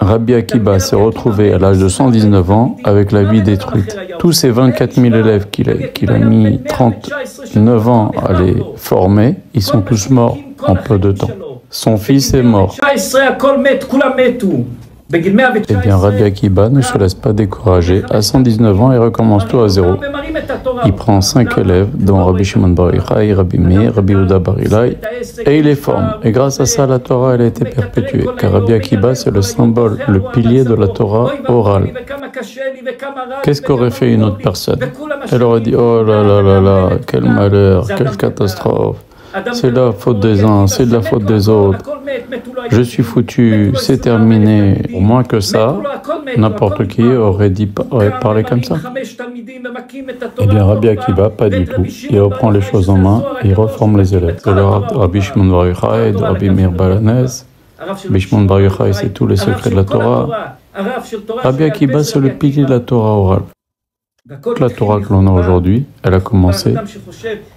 Rabbi Akiba s'est retrouvé à l'âge de 119 ans avec la vie détruite. Tous ces 24 000 élèves qu'il a, qu'il a mis 39 ans à les former, ils sont tous morts en peu de temps. Son fils est mort. Eh bien, Rabbi Akiba ne se laisse pas décourager. À 119 ans, il recommence tout à zéro. Il prend cinq élèves, dont Rabbi Shimon Bar Yochai, Rabbi Meir, Rabbi Uda Barilai, et il les forme. Et grâce à ça, la Torah elle a été perpétuée. Car Rabbi Akiba, c'est le symbole, le pilier de la Torah orale. Qu'est-ce qu'aurait fait une autre personne? Elle aurait dit Oh là là là là, quel malheur, quelle catastrophe. C'est la faute des uns, c'est de la faute des autres. Je suis foutu, c'est terminé. Au moins que ça, n'importe qui aurait, dit, aurait parlé comme ça. Eh bien, Rabbi Akiva, pas du tout. Il reprend les choses en main il reforme les élèves. Le Rabbi Shimon Bar Yochai, Rabbi Meir Balanez. Rabbi Shimon Bar Yochai, c'est tous les secrets de la Torah. Rabbi Akiva, c'est le pilier de la Torah orale. La Torah que l'on a aujourd'hui, elle a commencé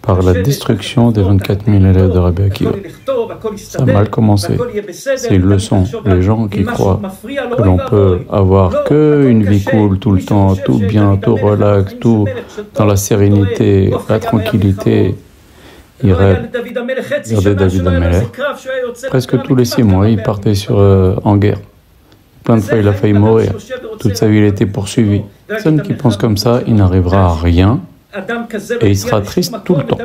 par la destruction des 24 000 élèves de Rabbi Akiva. Ça a mal commencé. C'est une leçon. Les gens qui croient que l'on peut avoir que une vie cool tout le temps, tout bien, tout relax, tout dans la sérénité, la tranquillité, ils rêvent. Regardez David Amelech. Presque tous les six mois, il partait sur, euh, en guerre. Plein de fois, il a failli mourir. Toute sa vie, il a été poursuivi. Personne qui pense comme ça, il n'arrivera à rien et il sera triste tout le temps.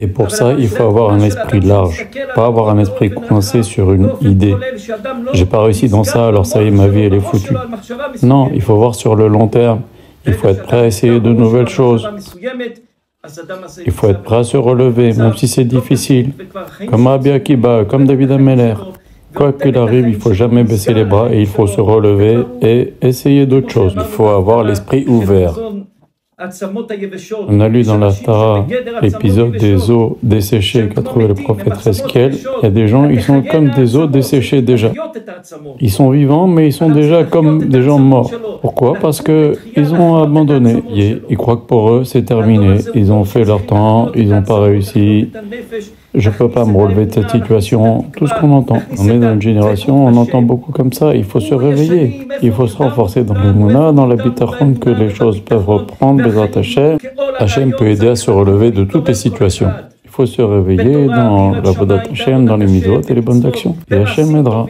Et pour ça, il faut avoir un esprit large, pas avoir un esprit coincé sur une idée. J'ai pas réussi dans ça, alors ça y est, ma vie, elle est foutue. Non, il faut voir sur le long terme. Il faut être prêt à essayer de nouvelles choses. Il faut être prêt à se relever, même si c'est difficile. Comme Rabbi Akiba, comme David Ameller. Quoi qu'il arrive, il faut jamais baisser les bras et il faut se relever et essayer d'autres choses. Il faut avoir l'esprit ouvert. On a lu dans la Tara l'épisode des eaux desséchées qu'a trouvé le prophète Reskel. Il y a des gens, ils sont comme des eaux desséchées déjà. Ils sont vivants, mais ils sont déjà comme des gens morts. Pourquoi? Parce qu'ils ont abandonné. Ils croient que pour eux, c'est terminé. Ils ont fait leur temps, ils n'ont pas réussi. Je ne peux pas me relever de cette situation. Tout ce qu'on entend. On est dans une génération, on entend beaucoup comme ça. Il faut se réveiller. Il faut se renforcer dans le mouna, dans l'habitation, que les choses peuvent reprendre. Bezrat Hashem. Peut aider à se relever de toutes les situations. Il faut se réveiller dans la Hashem, dans les midot et les bonnes actions. Et Hachem aidera.